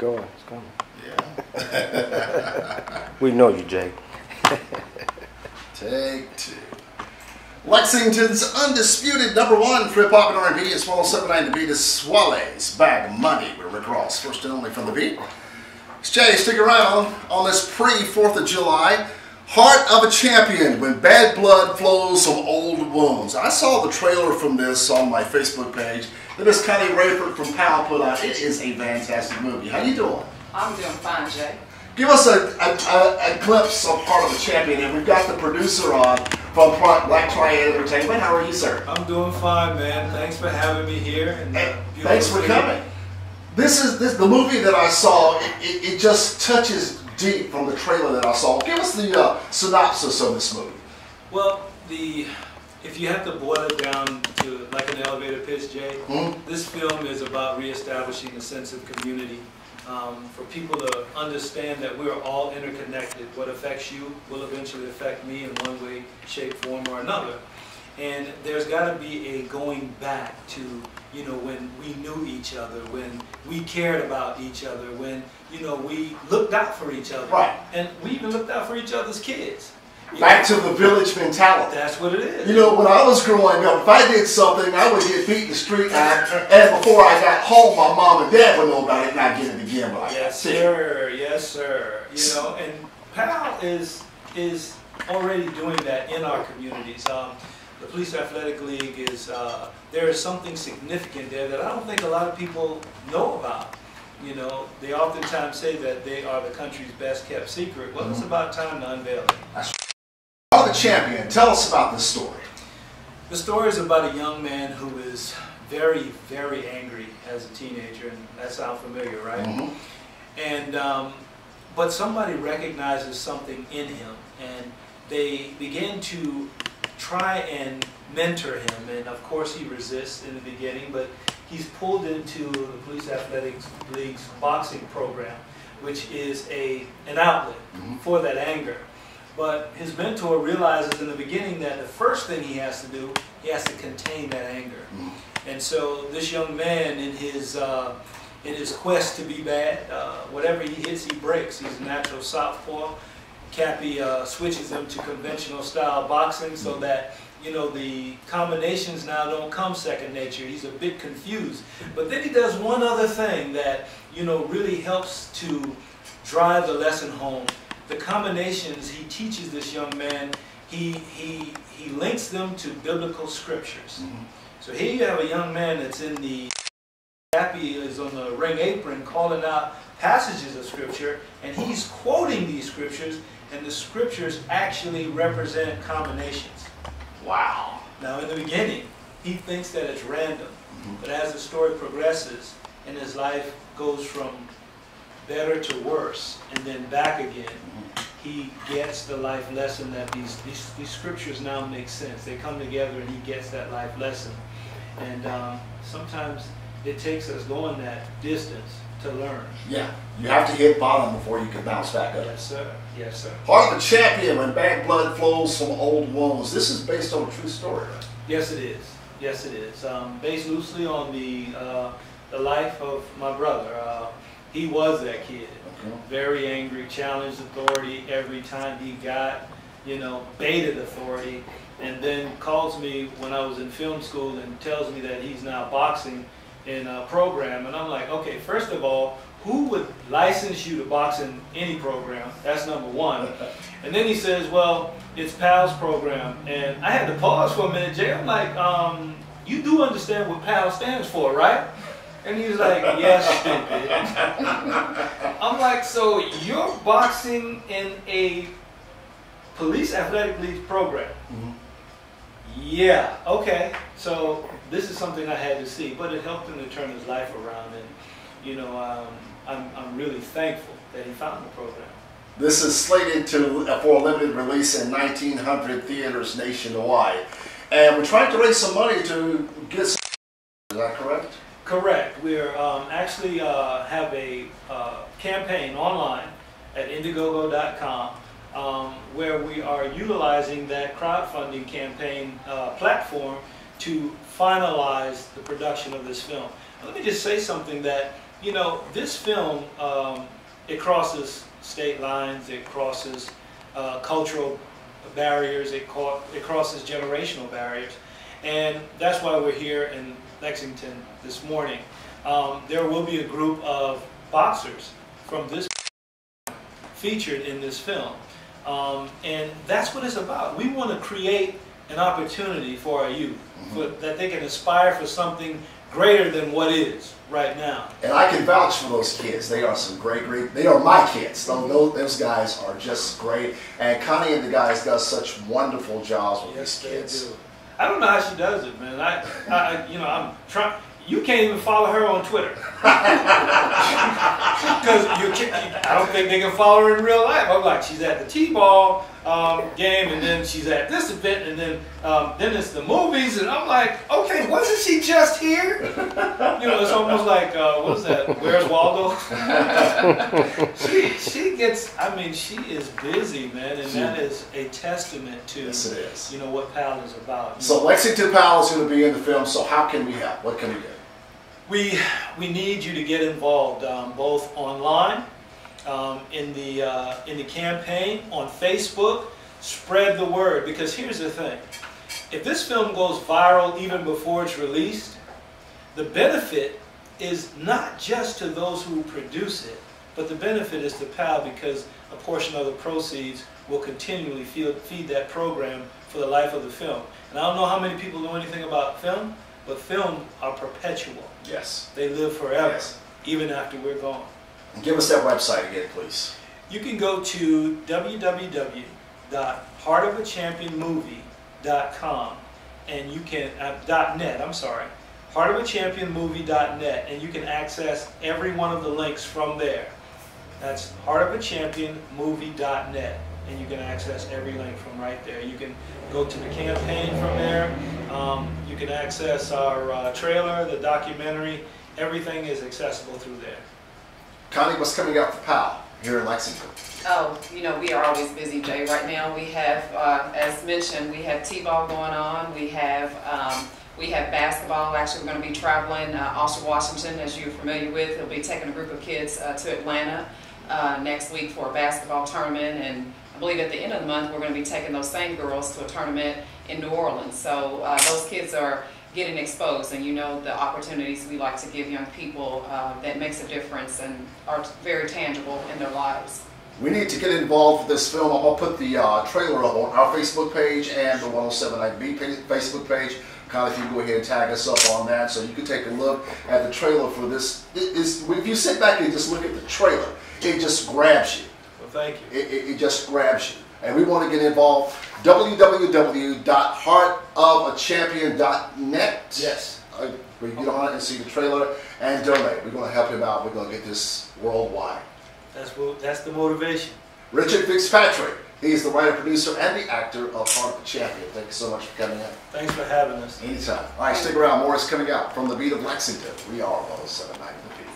going. It's going. Yeah. We know you, Jay. Take two. Lexington's undisputed number one for hip hop and R&B as well as 79 to beat is Swale's Bag of Money with Rick Ross, first and only from the beat. It's Jay, stick around on this pre 4th of July. Heart of a Champion when bad blood flows from old wounds. I saw the trailer from this on my Facebook page that Miss Connie Rayford from PAL put out. It is a fantastic movie. How you doing? I'm doing fine, Jay. Give us a, a, a, a glimpse of Heart of the Champion, and we've got the producer on from Pri- Black Triad Entertainment. How are you, sir? I'm doing fine, man. Thanks for having me here. And, Hey, uh, thanks for beautiful coming. This is this the movie that I saw. It, it, it just touches deep from the trailer that I saw. Give us the uh, synopsis of this movie. Well, the if you have to boil it down to like an elevator pitch, Jay, Hmm? this film is about reestablishing a sense of community. Um, for people to understand that we're all interconnected. What affects you will eventually affect me in one way, shape, form, or another. And there's got to be a going back to, you know, when we knew each other, when we cared about each other, when, you know, we looked out for each other. Right. And we even looked out for each other's kids. Back to the village mentality. That's what it is. You know, when I was growing up, if I did something, I would get beat in the street, and, and before I got home, my mom and dad would know about it, and I'd get it again. But I Yes, sir. Yes, sir. You know, and PAL is is already doing that in our communities. Um, the Police Athletic League is uh, there is something significant there that I don't think a lot of people know about. You know, they oftentimes say that they are the country's best kept secret. Well, it's about time to unveil it. The champion? Tell us about this story. The story is about a young man who is very, very angry as a teenager, and that sounds familiar, right? Mhm. And um, but somebody recognizes something in him, and they begin to try and mentor him. And of course, he resists in the beginning, but he's pulled into the Police Athletics League's boxing program, which is a an outlet Mhm. for that anger. But his mentor realizes in the beginning that the first thing he has to do, he has to contain that anger. Mhm. And so this young man, in his uh, in his quest to be bad, uh, whatever he hits, he breaks. He's a natural southpaw. Cappy uh, switches him to conventional style boxing so that you know the combinations now don't come second nature. He's a bit confused, but then he does one other thing that you know really helps to drive the lesson home. The combinations he teaches this young man, he he he links them to biblical scriptures. Mhm. So here you have a young man that's in the Cappy is on the ring apron calling out passages of scripture, and he's quoting these scriptures, and the scriptures actually represent combinations. Wow. Now, in the beginning, he thinks that it's random, Mhm. but as the story progresses and his life goes from better to worse and then back again, he gets the life lesson that these, these, these scriptures now make sense. They come together and he gets that life lesson. And um, sometimes it takes us going that distance to learn. Yeah, you have to hit bottom before you can bounce back up. Yes, sir. Yes, sir. Heart of the champion when bad blood flows from old wounds. This is based on a true story, right? Yes, it is. Yes, it is. Um, based loosely on the uh, the life of my brother. Uh, he was that kid. Okay. Very angry, challenged authority every time he got, you know, baited authority, and then calls me when I was in film school and tells me that he's now boxing in a program. And I'm like, okay, first of all, who would license you to box in any program? That's number one. And then he says, well, it's PAL's program. And I had to pause for a minute, Jay. I'm like, um, you do understand what PAL stands for, right? And he was like, yes, stupid. I'm like, so you're boxing in a police athletic league program? Mhm. Yeah, okay. So this is something I had to see, but it helped him to turn his life around. And, you know, um, I'm, I'm really thankful that he found the program. This is slated to for a limited release in 1,900 theaters nationwide, and we're trying to raise some money to get. Some, is that correct? Correct. We're um, actually uh, have a uh, campaign online at Indiegogo.com um, where we are utilizing that crowdfunding campaign uh, platform to finalize the production of this film. Let me just say something that you know, this film, um, it crosses state lines, it crosses uh, cultural barriers, it, it crosses generational barriers. And that's why we're here in Lexington this morning. Um, there will be a group of boxers from this featured in this film. Um, and that's what it's about. We want to create an opportunity for our youth for, that they can aspire for something greater than what is right now. And I can vouch for those kids. They are some great, great. They are my kids. Those, those, those guys are just great. And Connie and the guys does such wonderful jobs with Yes, these kids. do. I don't know how she does it, man. I, I you know, I'm trying. You can't even follow her on Twitter because you, you. I don't think they can follow her in real life. I'm like, she's at the T-ball um, game, and then she's at this event, and then um, then it's the movies, and I'm like, okay, wasn't she just here? You know, it's almost like uh, what is that? Where's Waldo? she she gets. I mean, she is busy, man, and that is a testament to Yes, it is. you know what PAL is about. So Lexington PAL is going to be in the film. So how can we help? What can we do? We we need you to get involved um, both online, um, in the uh, in the campaign on Facebook. Spread the word because here's the thing: if this film goes viral even before it's released, the benefit is not just to those who produce it, but the benefit is to PAL because a portion of the proceeds will continually feed, feed that program for the life of the film. And I don't know how many people know anything about film, but film are perpetual. Yes. They live forever, Yes. even after we're gone. Give us that website again, please. You can go to www.heartofachampionmovie.com and you can, uh, .net, I'm sorry, heartofachampionmovie.net and you can access every one of the links from there. That's heartofachampionmovie.net and you can access every link from right there. You can go to the campaign from there. Um, you can access our uh, trailer, the documentary. Everything is accessible through there. Connie, what's coming out for PAL here in Lexington? Oh, you know, we are always busy, Jay. Right now, we have, uh, as mentioned, we have T-ball going on. We have, um, we have basketball. Actually, we're going to be traveling. Uh, Austin Washington, as you're familiar with, he'll be taking a group of kids uh, to Atlanta uh, next week for a basketball tournament. And I believe at the end of the month, we're going to be taking those same girls to a tournament in New Orleans. So uh, those kids are getting exposed, and you know the opportunities we like to give young people uh, that makes a difference and are very tangible in their lives. We need to get involved with this film. I'm going to put the uh, trailer up on our Facebook page and the 1079B Facebook page. Connie, if you can go ahead and tag us up on that so you can take a look at the trailer for this. It is, if you sit back and just look at the trailer, it just grabs you. Well, thank you. It, it, it just grabs you. And we want to get involved. www.heartofachampion.net. Yes. Uh, where you get on it and see the trailer and donate. We're going to help him out. We're going to get this worldwide. That's what. That's the motivation. Richard Fitzpatrick. He is the writer, producer, and the actor of Heart of the Champion. Thank you so much for coming in. Thanks for having us. Anytime. All right, stick around. More is coming out from the beat of Lexington. We are 1079 The Beat.